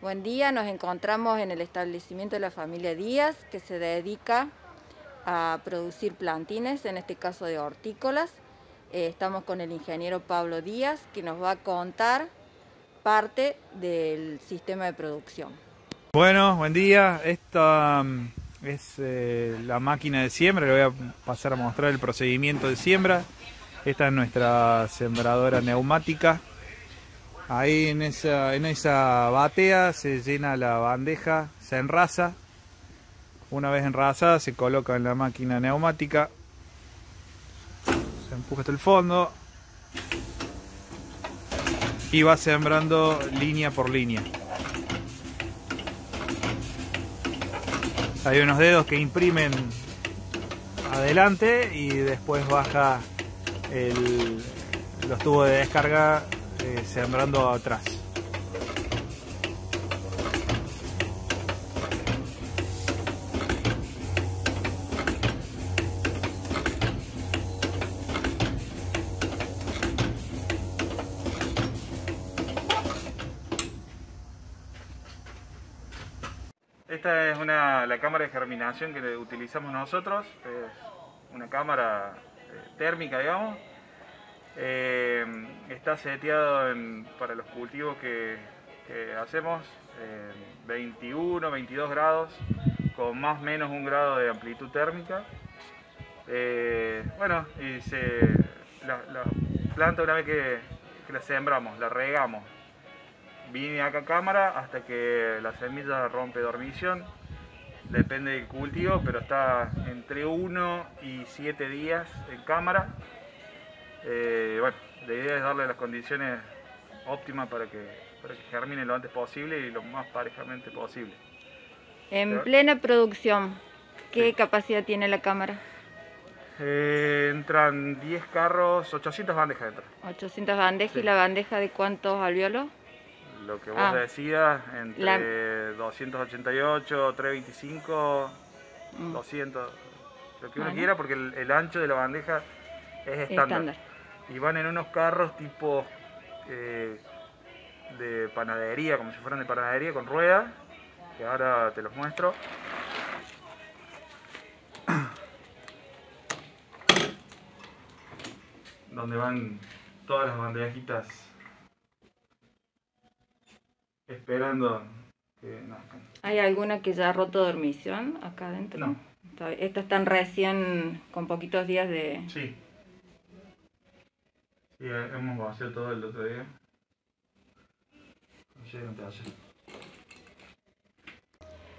Buen día, nos encontramos en el establecimiento de la familia Díaz que se dedica a producir plantines, en este caso de hortícolas. Eh, estamos con el ingeniero Pablo Díaz que nos va a contar parte del sistema de producción. Bueno, buen día. Esta mm, es eh, la máquina de siembra, le voy a pasar a mostrar el procedimiento de siembra. Esta es nuestra sembradora neumática Ahí en esa, en esa batea se llena la bandeja, se enraza. Una vez enrasada se coloca en la máquina neumática. Se empuja hasta el fondo. Y va sembrando línea por línea. Hay unos dedos que imprimen adelante y después baja los tubos de descarga eh, sembrando atrás. Esta es una, la cámara de germinación que utilizamos nosotros, es una cámara eh, térmica digamos, eh, está seteado para los cultivos que, hacemos 21, 22 grados, con más o menos un grado de amplitud térmica. Eh, bueno, y se, la, planta una vez que, la sembramos, la regamos, viene acá a cámara hasta que la semilla rompe dormición. Depende del cultivo, pero está entre 1 y 7 días en cámara. Eh, bueno, la idea es darle las condiciones óptimas para que, para que germine lo antes posible y lo más parejamente posible. En plena producción, ¿qué capacidad tiene la cámara? Eh, entran 10 carros, 800 bandejas entran. 800 bandejas y la bandeja de cuántos alveolos? Lo que vos ah. decías, entre 288, 325, 200, lo que uno quiera porque el, ancho de la bandeja es estándar y van en unos carros tipo eh, de panadería, como si fueran de panadería con ruedas, que ahora te los muestro. Donde van todas las bandejitas esperando que ¿Hay alguna que ya ha roto dormición acá adentro? No. Estas están recién con poquitos días de... Sí. Sí, hemos vaciado todo el otro día.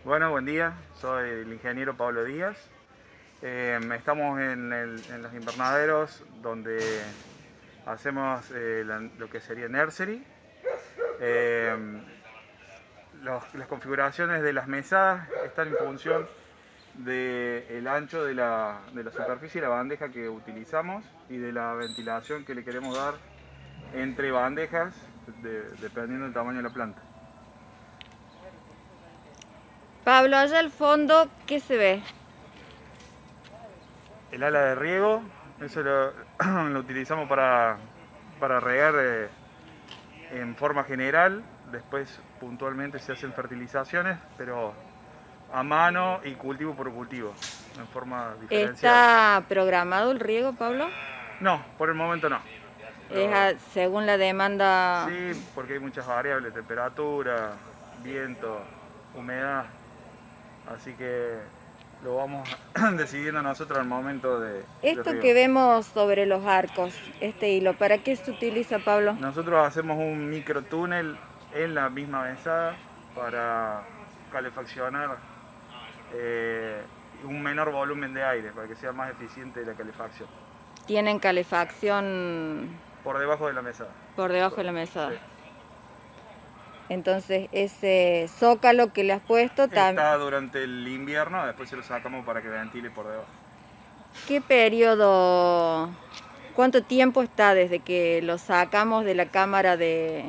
Bueno, buen día. Soy el ingeniero Pablo Díaz. Eh, estamos en, los invernaderos donde hacemos eh, lo que sería nursery. Eh, las configuraciones de las mesas están en función del ancho de la, superficie de la bandeja que utilizamos y de la ventilación que le queremos dar entre bandejas dependiendo del tamaño de la planta. Pablo, allá al fondo, ¿qué se ve? El ala de riego, eso lo, utilizamos para, para regar eh, en forma general, después puntualmente se hacen fertilizaciones, pero a mano y cultivo por cultivo, en forma diferenciada. ¿Está programado el riego, Pablo? No, por el momento no. Es según la demanda... Sí, porque hay muchas variables, temperatura, viento, humedad, así que lo vamos decidiendo nosotros al momento de... Esto que vemos sobre los arcos, este hilo, ¿para qué se utiliza, Pablo? Nosotros hacemos un microtúnel en la misma mesada para calefaccionar eh, un menor volumen de aire para que sea más eficiente la calefacción. ¿Tienen calefacción? Por debajo de la mesa. Por debajo de la mesa. Entonces ese zócalo que le has puesto también... Está durante el invierno, después se lo sacamos para que ventile por debajo. ¿Qué periodo, cuánto tiempo está desde que lo sacamos de la cámara de,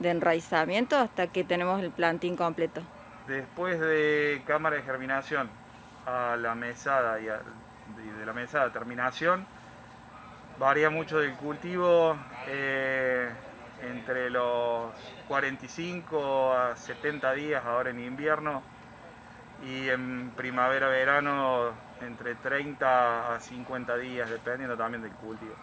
de enraizamiento hasta que tenemos el plantín completo? Después de cámara de germinación a la mesada y, de la mesada terminación, varía mucho del cultivo. Eh, entre los 45 a 70 días ahora en invierno y en primavera-verano entre 30 a 50 días, dependiendo también del cultivo.